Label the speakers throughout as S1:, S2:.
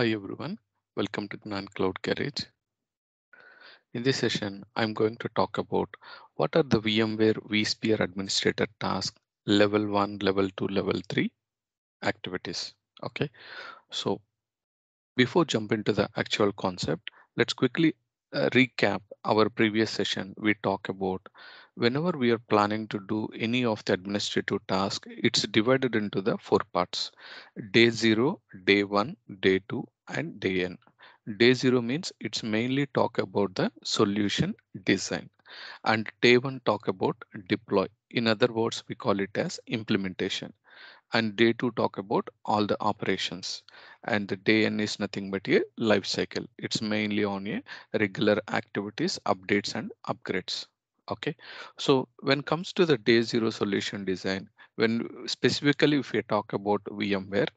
S1: Hi everyone, welcome to Gnan Cloud Garage. In this session, I'm going to talk about what are the VMware vSphere administrator task level 1, level 2, level 3 activities. Okay, so before jump into the actual concept, let's quickly Uh, recap our previous session. We talk about whenever we are planning to do any of the administrative task, it's divided into the four parts. Day zero, day one, day two, and day n. Day zero means it's mainly talk about the solution design and day one talk about deploy. In other words, we call it as implementation and day two talk about all the operations and the day n is nothing but a life cycle. It's mainly on a regular activities, updates and upgrades. Okay, so when comes to the day zero solution design, when specifically if we talk about VMware,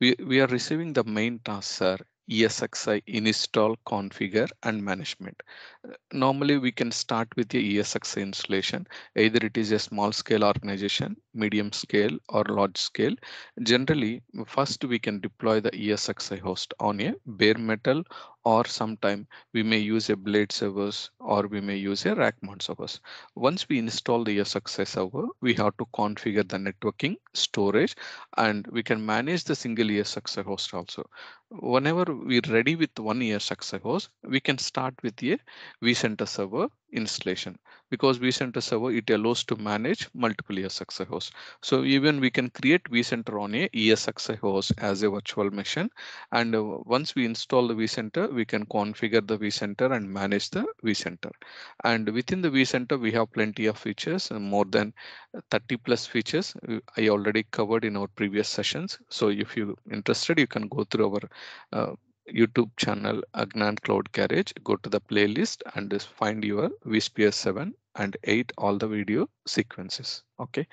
S1: we, we are receiving the main task, sir, ESXi install, configure, and management. Uh, normally, we can start with the ESXi installation. Either it is a small scale organization, medium scale, or large scale. Generally, first we can deploy the ESXi host on a bare metal or sometime we may use a blade servers or we may use a rack mount servers. Once we install the ESXi server, we have to configure the networking, storage, and we can manage the single ESXi host also. Whenever we're ready with one ESXi host, we can start with a vCenter server installation because vCenter server it allows to manage multiple ESXi hosts. So even we can create vCenter on a ESXi host as a virtual machine. And uh, once we install the vCenter, we can configure the vCenter and manage the vCenter. And within the vCenter, we have plenty of features, uh, more than 30 plus features uh, I already covered in our previous sessions. So if you're interested, you can go through our uh, YouTube channel Agnan Cloud Garage, go to the playlist and just find your vSphere 7 and 8 all the video sequences. Okay,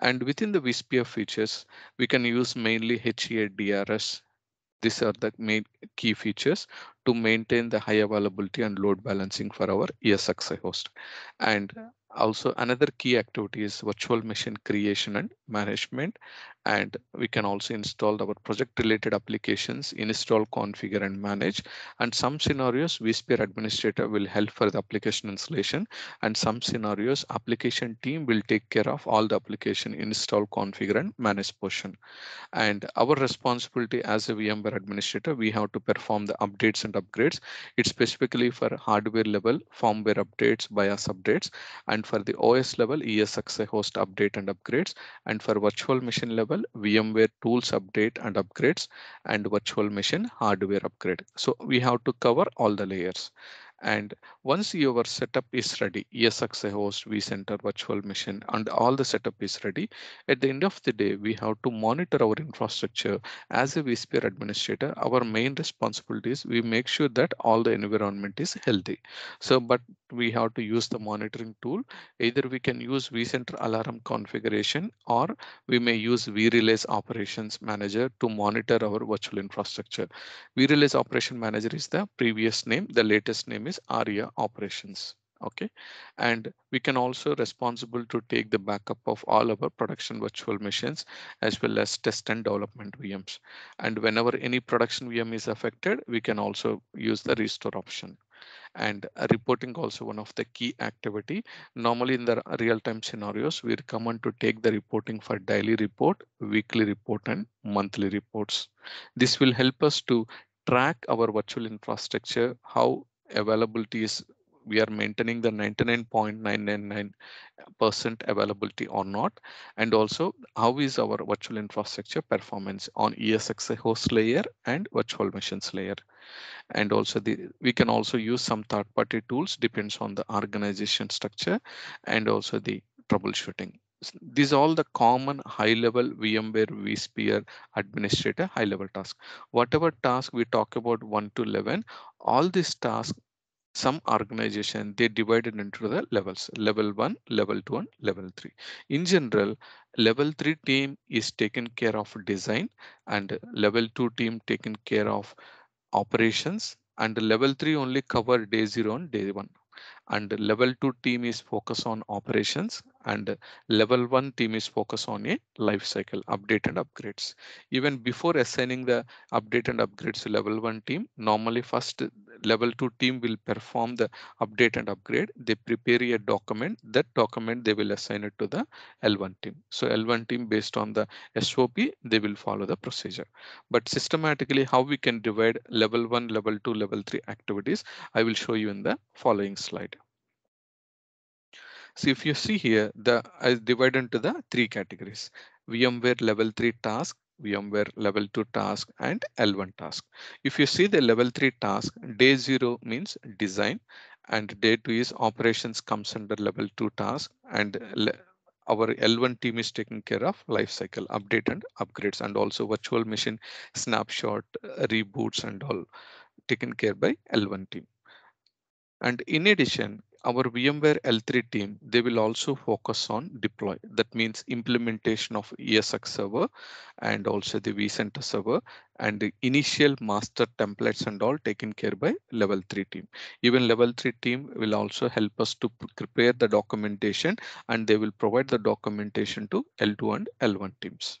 S1: and within the vSphere features, we can use mainly HA DRS. These are the main key features to maintain the high availability and load balancing for our ESXi host. And also another key activity is virtual machine creation and management and we can also install our project related applications install configure and manage. And some scenarios vsphere administrator will help for the application installation and some scenarios application team will take care of all the application install configure and manage portion. And our responsibility as a vmware administrator we have to perform the updates and upgrades. It's specifically for hardware level firmware updates bios updates and for the os level esxi host update and upgrades and for virtual machine level VMware tools update and upgrades and virtual machine hardware upgrade. So we have to cover all the layers. And once your setup is ready, ESXi host, vCenter, virtual machine, and all the setup is ready, at the end of the day, we have to monitor our infrastructure as a vSphere administrator. Our main responsibility is we make sure that all the environment is healthy. So, but we have to use the monitoring tool. Either we can use vCenter alarm configuration or we may use vRealize operations manager to monitor our virtual infrastructure. vRealize operation manager is the previous name. The latest name is ARIA operations okay and we can also responsible to take the backup of all our production virtual machines as well as test and development vms and whenever any production vm is affected we can also use the restore option and reporting also one of the key activity. Normally in the real-time scenarios we recommend to take the reporting for daily report weekly report and monthly reports. This will help us to track our virtual infrastructure how availability is we are maintaining the 99.999 percent availability or not and also how is our virtual infrastructure performance on ESXi host layer and virtual machines layer and also the we can also use some third-party tools depends on the organization structure and also the troubleshooting these are all the common high level VMware vSphere administrator high level task. Whatever task we talk about 1 to 11, all these tasks some organization they divided into the levels level 1 level 2 and level 3 in general level 3 team is taken care of design and level 2 team taken care of operations and level 3 only cover day 0 and day 1 and level 2 team is focused on operations and level one team is focused on a life cycle update and upgrades. Even before assigning the update and upgrades to level one team, normally first level two team will perform the update and upgrade. They prepare a document. That document they will assign it to the L1 team. So L1 team based on the SOP, they will follow the procedure. But systematically how we can divide level one, level two, level three activities, I will show you in the following slide. So if you see here, the I divided into the three categories. VMware level 3 task, VMware level 2 task and L1 task. If you see the level 3 task, day 0 means design and day 2 is operations comes under level 2 task and our L1 team is taking care of lifecycle update and upgrades and also virtual machine snapshot reboots and all taken care by L1 team. And in addition, our VMware L3 team, they will also focus on deploy. That means implementation of ESX server and also the vCenter server and the initial master templates and all taken care by level 3 team. Even level 3 team will also help us to prepare the documentation and they will provide the documentation to L2 and L1 teams.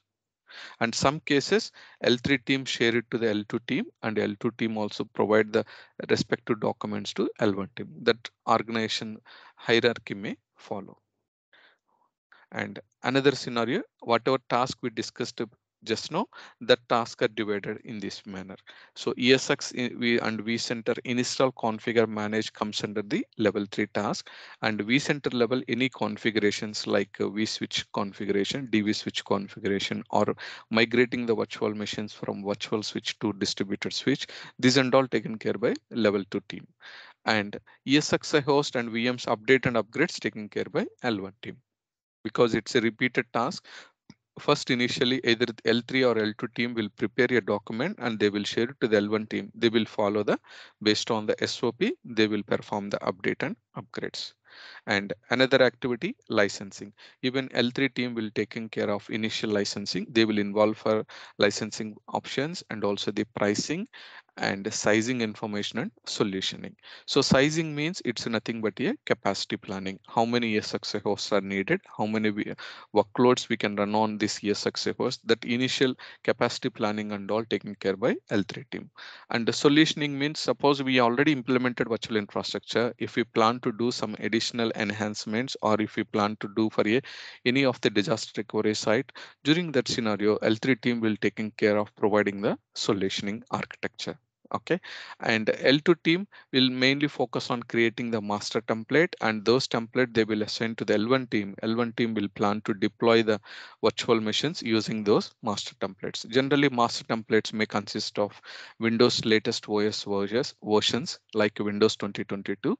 S1: And some cases L3 team share it to the L2 team and L2 team also provide the respective documents to L1 team. That organization hierarchy may follow. And another scenario, whatever task we discussed just now the tasks are divided in this manner. So ESX and vCenter install configure manage comes under the level 3 task and vCenter level any configurations like uh, vSwitch configuration, DV switch configuration or migrating the virtual machines from virtual switch to distributed switch. These and all taken care by level 2 team and ESXi host and VMs update and upgrades taken care by L1 team because it's a repeated task first initially either L3 or L2 team will prepare a document and they will share it to the L1 team. They will follow the based on the SOP, they will perform the update and upgrades. And another activity, licensing. Even L3 team will taking care of initial licensing. They will involve for licensing options and also the pricing and sizing information and solutioning. So sizing means it's nothing but a capacity planning. How many ESXi hosts are needed? How many workloads we can run on this ESXi host? That initial capacity planning and all taken care by L3 team. And the solutioning means suppose we already implemented virtual infrastructure. If we plan to do some additional enhancements or if we plan to do for a, any of the disaster recovery site during that scenario, L3 team will taking care of providing the solutioning architecture okay? And l2 team will mainly focus on creating the master template and those template they will assign to the l1 team. L1 team will plan to deploy the virtual machines using those master templates. Generally master templates may consist of windows latest os versions versions like windows 2022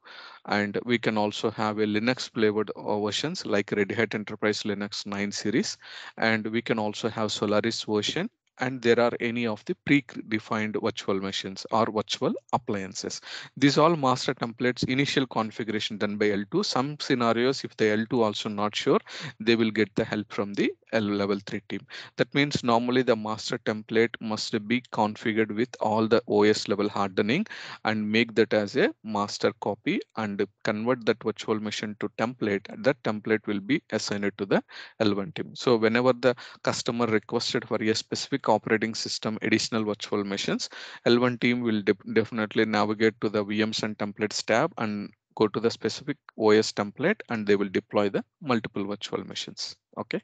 S1: and we can also have a linux flavored uh, versions like red hat enterprise linux 9 series and we can also have solaris version and there are any of the pre-defined virtual machines or virtual appliances. These all master templates initial configuration done by L2. Some scenarios, if the L2 also not sure, they will get the help from the L level 3 team. That means normally the master template must be configured with all the OS level hardening and make that as a master copy and convert that virtual machine to template. That template will be assigned to the L1 team. So whenever the customer requested for a specific operating system additional virtual machines, L1 team will de definitely navigate to the VMs and templates tab and go to the specific OS template and they will deploy the multiple virtual machines. Okay,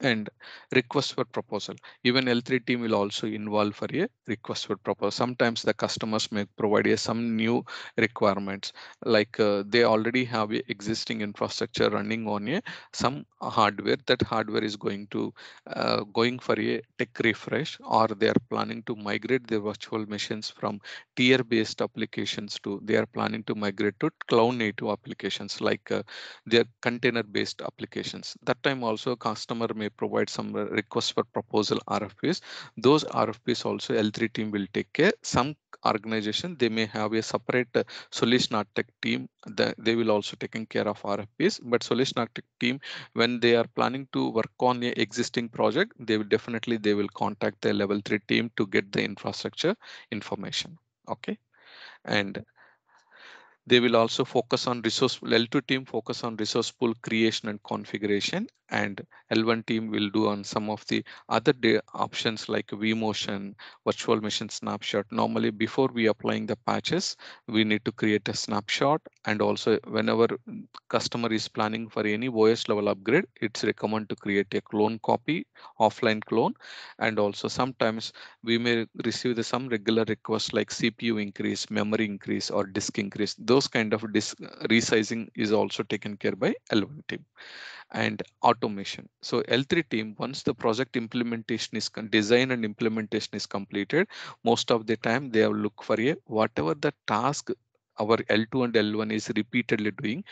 S1: and request for proposal. Even L3 team will also involve for a request for proposal. Sometimes the customers may provide a, some new requirements like uh, they already have a existing infrastructure running on a some hardware that hardware is going to uh, going for a tech refresh or they are planning to migrate their virtual machines from tier based applications to they are planning to migrate to cloud native applications like uh, their container based applications. That time also customer may provide some request for proposal RFPs. Those RFPs also L3 team will take care. Some organization they may have a separate uh, solution architect team that they will also taking care of RFPs. But solution architect team when they are planning to work on a existing project, they will definitely they will contact the level three team to get the infrastructure information. Okay, and They will also focus on resource L2 team focus on resource pool creation and configuration and L1 team will do on some of the other options like vMotion, virtual machine snapshot. Normally before we applying the patches, we need to create a snapshot and also whenever customer is planning for any OS level upgrade, it's recommend to create a clone copy, offline clone. And also sometimes we may receive the, some regular requests like CPU increase, memory increase or disk increase. Those kind of disk resizing is also taken care by L1 team and automation. So L3 team, once the project implementation is design and implementation is completed, most of the time they will look for a whatever the task our L2 and L1 is repeatedly doing,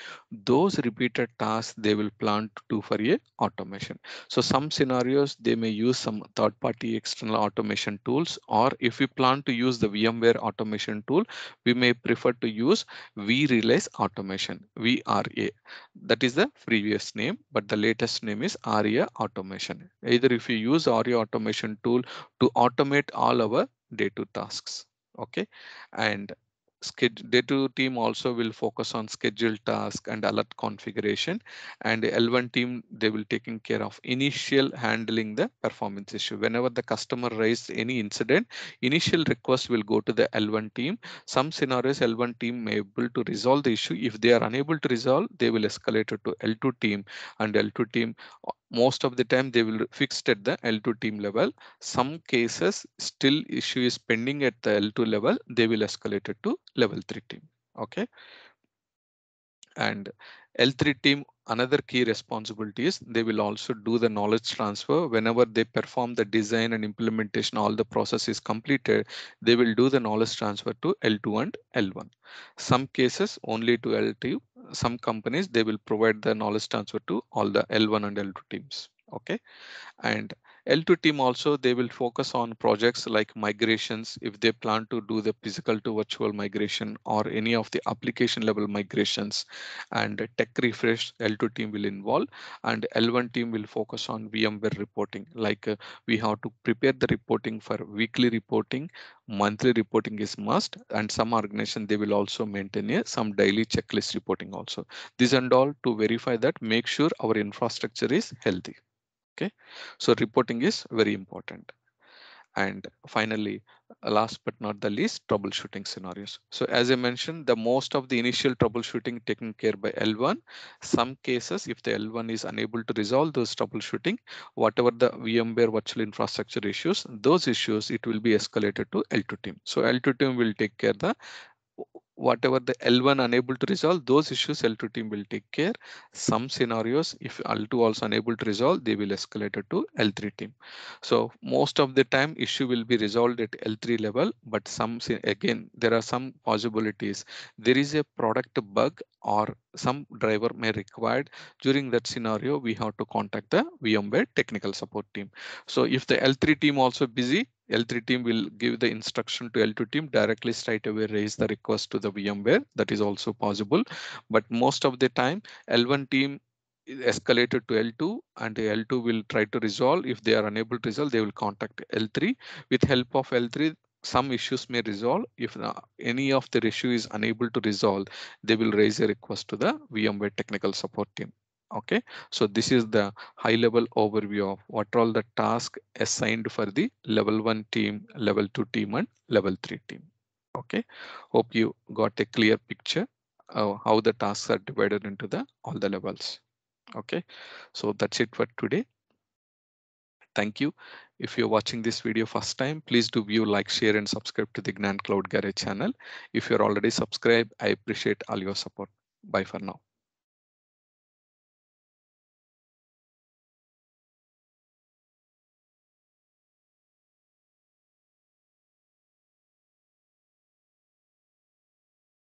S1: those repeated tasks they will plan to do for a automation. So some scenarios they may use some third party external automation tools or if we plan to use the VMware automation tool, we may prefer to use vRealize automation, VRA. That is the previous name, but the latest name is ARIA automation. Either if you use ARIA automation tool to automate all our day-to tasks okay and Day2 team also will focus on schedule task and alert configuration and L1 team they will taking care of initial handling the performance issue. Whenever the customer raised any incident initial request will go to the L1 team. Some scenarios L1 team may able to resolve the issue. If they are unable to resolve they will escalate it to L2 team and L2 team most of the time they will fixed at the L2 team level. Some cases still issue is pending at the L2 level, they will escalate it to level 3 team. Okay. And L3 team, another key responsibility is they will also do the knowledge transfer whenever they perform the design and implementation, all the process is completed, they will do the knowledge transfer to L2 and L1. Some cases only to L2, some companies, they will provide the knowledge transfer to all the L1 and L2 teams. Okay. And L2 team also, they will focus on projects like migrations if they plan to do the physical to virtual migration or any of the application level migrations and tech refresh L2 team will involve and L1 team will focus on VMware reporting. Like uh, we have to prepare the reporting for weekly reporting monthly reporting is must and some organization they will also maintain a some daily checklist reporting also. This and all to verify that make sure our infrastructure is healthy okay? So reporting is very important. And finally last but not the least troubleshooting scenarios. So as i mentioned the most of the initial troubleshooting taken care by l1 some cases if the l1 is unable to resolve those troubleshooting whatever the vmware virtual infrastructure issues those issues it will be escalated to l2 team. So l2 team will take care the whatever the L1 unable to resolve, those issues L2 team will take care. Some scenarios, if L2 also unable to resolve, they will escalate it to L3 team. So most of the time issue will be resolved at L3 level, but some again, there are some possibilities. There is a product bug or some driver may required during that scenario we have to contact the vmware technical support team so if the l3 team also busy L3 team will give the instruction to L2 team directly straight away raise the request to the VMware. That is also possible. But most of the time, L1 team escalated to L2 and L2 will try to resolve. If they are unable to resolve, they will contact L3. With help of L3, some issues may resolve. If any of the issue is unable to resolve, they will raise a request to the VMware technical support team. Okay, so this is the high level overview of what are all the tasks assigned for the level one team, level two team and level three team. Okay, hope you got a clear picture of how the tasks are divided into the all the levels. Okay, so that's it for today. Thank you. If you're watching this video first time, please do view, like, share, and subscribe to the Gnan Cloud Garage channel. If you're already subscribed, I appreciate all your support. Bye for now.